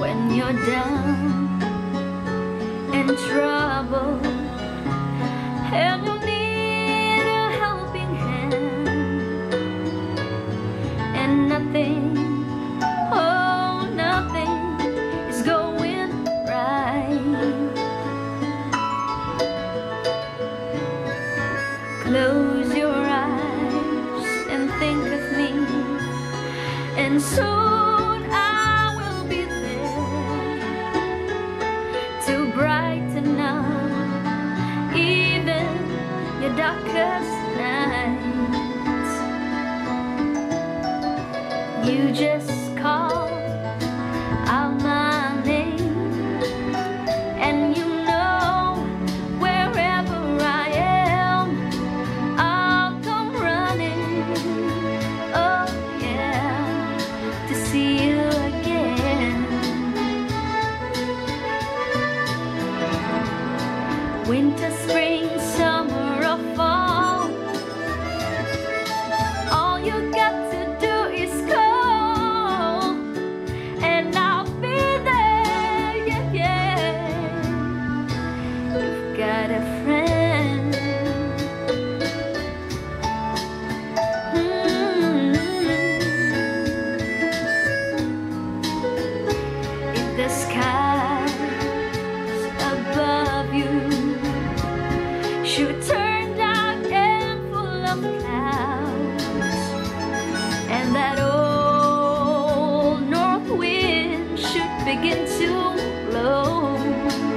when you're down and trouble. And you need a helping hand. And nothing oh nothing is going right. Close your eyes and think of me. And so darkest nights. You just call out my name, and you know wherever I am, I'll come running. Oh yeah, to see you again. Winter, spring. the skies above you. Should turn dark and full of clouds and that old north wind should begin to blow.